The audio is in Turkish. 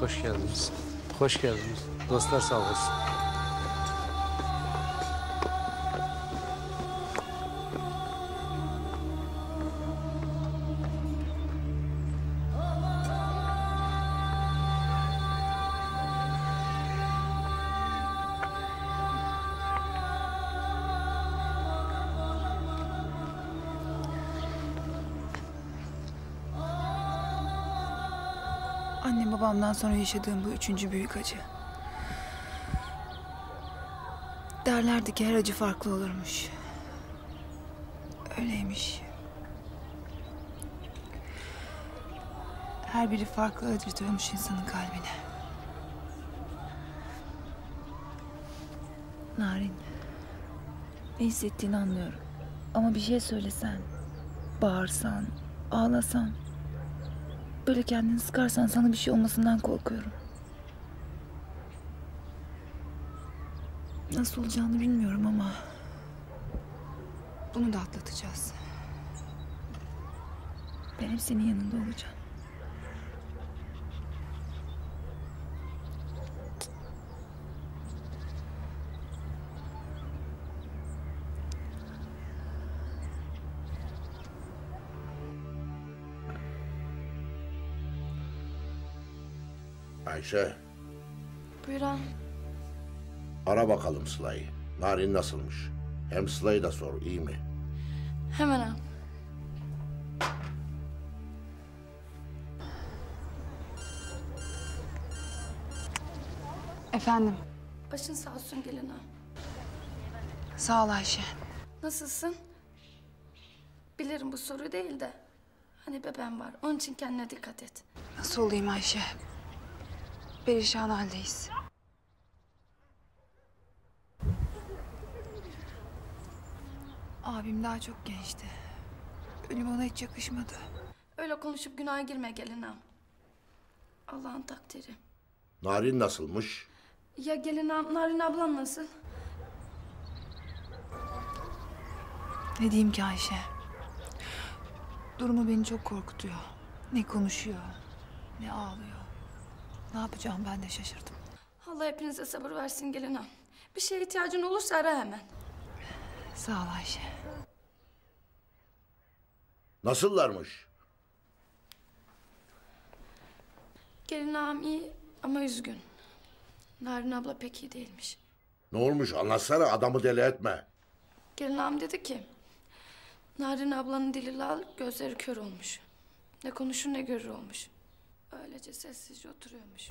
hoş geldiniz. Hoş geldiniz. Dostlar sağ olasın. Annem babamdan sonra yaşadığım bu üçüncü büyük acı. Derlerdi ki her acı farklı olurmuş. Öyleymiş. Her biri farklı acıtıyormuş insanın kalbine. Narin. Ne hissettiğini anlıyorum. Ama bir şey söylesen, bağırsan, ağlasan, böyle kendini sıkarsan sana bir şey olmasından korkuyorum. Nasıl olacağını bilmiyorum ama... Bunu da atlatacağız. Ben hep senin yanında olacağım. Ayşe, Buyur ağam. ara bakalım Sıla'yı. Narin nasılmış? Hem Sıla'yı da sor, iyi mi? Hemen ağam. Efendim, Başın sağ olsun gelin ağam. sağ ol Ayşe. Nasılsın? Bilirim bu soru değil de. Hani bebeğim var. Onun için kendine dikkat et. Nasıl olayım Ayşe? Perişan haldeyiz. Abim daha çok gençti. Ölüm ona hiç yakışmadı. Öyle konuşup günaha girme gelin ağam. Allah'ın takdiri. Narin nasılmış? Ya gelin ağam, Narin ablan nasıl? Ne diyeyim ki Ayşe? Durumu beni çok korkutuyor. Ne konuşuyor, ne ağlıyor. Ne yapacağım ben de şaşırdım. Allah hepinize sabır versin gelin ağam. Bir şeye ihtiyacın olursa ara hemen. Sağ ol Ayşe. Nasıllarmış? Gelin ağam iyi ama üzgün. Narin abla pek iyi değilmiş. Ne olmuş anlatsana adamı deli etme. Gelin ağam dedi ki... Narin ablanın dili lal, gözleri kör olmuş. Ne konuşur ne görür olmuş. Öylece sessizce oturuyormuş.